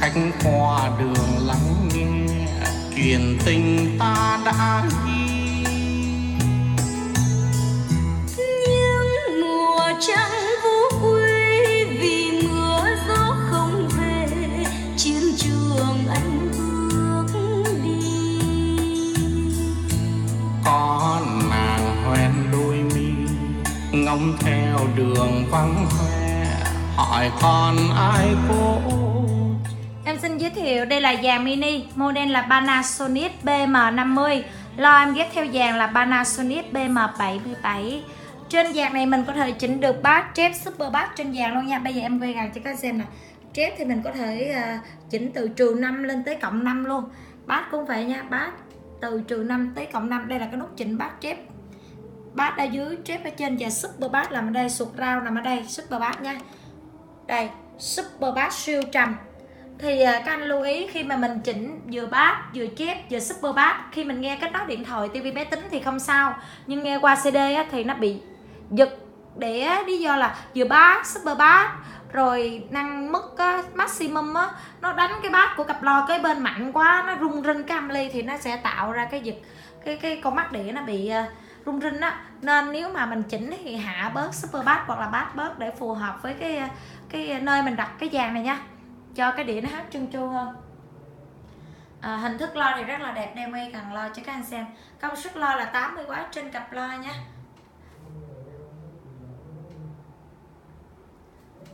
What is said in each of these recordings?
khách qua đường lắng nghe chuyện tình ta đã ghi. Những mùa trăng vũ quy vì mưa gió không về chiến trường anh bước đi. Có nàng hoen đôi mi ngóng theo đường vắng hoe hỏi còn ai cô? Em xin giới thiệu đây là dàn mini, model là Panasonic BM50 Lo em ghép theo dàn là Panasonic BM77 Trên dàn này mình có thể chỉnh được bass, chép super bass trên dàn luôn nha. Bây giờ em quay gần cho các xem nè. Chép thì mình có thể uh, chỉnh từ trừ 5 lên tới cộng 5 luôn. Bass cũng vậy nha, bass từ trừ 5 tới cộng 5 Đây là cái nút chỉnh bass chép Bass ở dưới, chép ở trên và super bass nằm ở đây, sụt rau nằm ở đây, super bass nha. Đây, super bass siêu trầm. Thì à, các anh lưu ý khi mà mình chỉnh vừa bass vừa chép vừa super bass khi mình nghe kết nối điện thoại tivi máy tính thì không sao. Nhưng nghe qua cd á, thì nó bị giật để lý do là vừa bass super bass rồi năng mức á, maximum á nó đánh cái bass của cặp lo cái bên mạnh quá nó rung rinh cái âm ly thì nó sẽ tạo ra cái giật cái cái con mắt đĩa nó bị uh, rung rinh á. Nên nếu mà mình chỉnh thì hạ bớt super bass hoặc là bass bớt để phù hợp với cái cái nơi mình đặt cái dàn này nha. Cho cái đĩa nó hát trơn tru hơn. À, hình thức lo thì rất là đẹp đem quay cần lo cho các anh xem. Công suất lo là 80W trên cặp lo nha.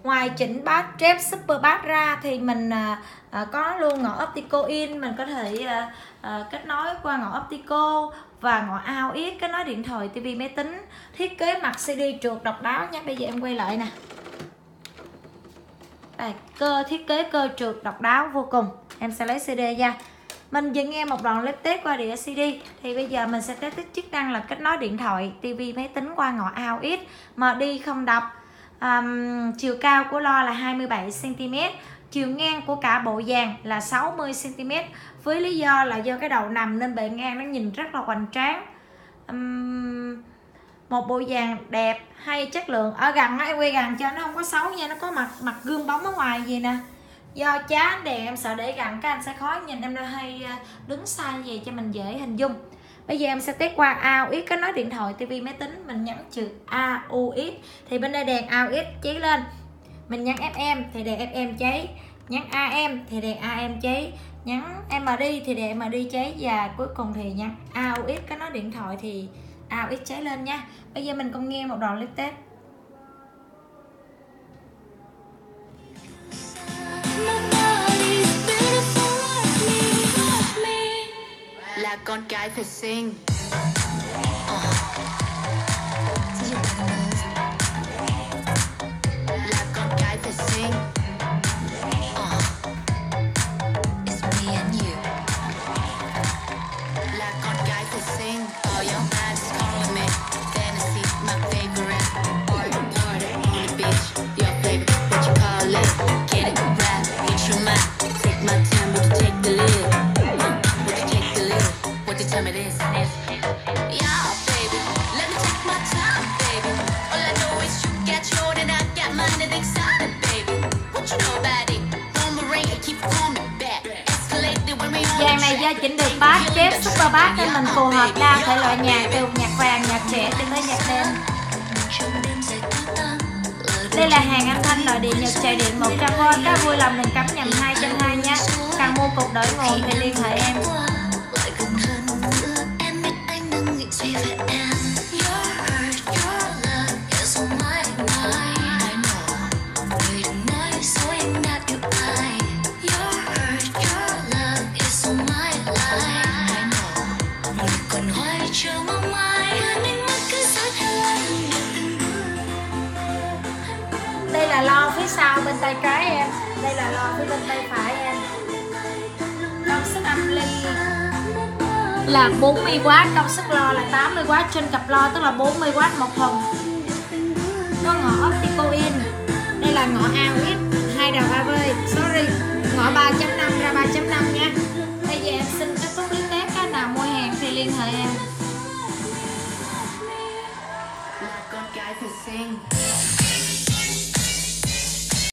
Ngoài chỉnh bát, trep super bát ra thì mình à, à, có luôn ngõ optical in. Mình có thể à, kết nối qua ngõ optical và ngõ ao ít kết nối điện thoại tivi máy tính thiết kế mặt cd trượt độc đáo nhé. Bây giờ em quay lại nè. Đây cơ thiết kế cơ trượt độc đáo vô cùng. Em sẽ lấy cd ra. Mình vừa nghe một đoạn clip test qua đĩa CD thì bây giờ mình sẽ test chức năng là kết nối điện thoại, tv, máy tính qua ngõ out ít mà đi không đọc um, chiều cao của lo là 27 cm chiều ngang của cả bộ dàn là 60 cm với lý do là do cái đầu nằm nên bề ngang nó nhìn rất là hoành tráng. Um, một bộ vàng đẹp hay chất lượng. Ở gần em quay gần cho nó không có xấu nha nó có mặt mặt gương bóng ở ngoài gì nè. Do chán đèn em sợ để gần các anh sẽ khó nhìn. Em đã hay ờ, đứng xa về cho mình dễ hình dung bây giờ em sẽ test qua AUX cái nói điện thoại tivi máy tính, mình nhấn chữ AUX thì bên đây đèn AUX cháy lên. Mình nhấn FM thì đèn FM cháy nhấn AM thì đèn AM cháy nhấn MD thì đèn MD cháy và cuối cùng thì nhấn AUX cái nói điện thoại thì AUX cháy lên nha. Bây giờ mình cùng nghe một đoạn clip test. Là con cái phải gia chỉnh được bass chép super bass nên mình phù hợp đa thể loại nhạc từ nhạc vàng, nhạc trẻ cho tới nhạc đêm đây là hàng âm thanh nội địa Nhật chạy điện 100V Các vui lòng đừng cắm nhầm 2 trên 2 nhé. Cần mua cục đổi nguồn thì liên hệ em. Lo bên tay trái em. Đây là lo phía bên tay phải em. Công suất âm ly là 40W Công suất lo là 80W Trên cặp lo tức là 40W một thùng Có ngõ optical in. Đây là ngõ AUX hai đầu AV Sorry, Ngõ 3.5 ra 3.5 nha. Bây giờ em xin kết thúc clip test cái nào mua hàng thì liên hệ em. Là con trai thật xinh.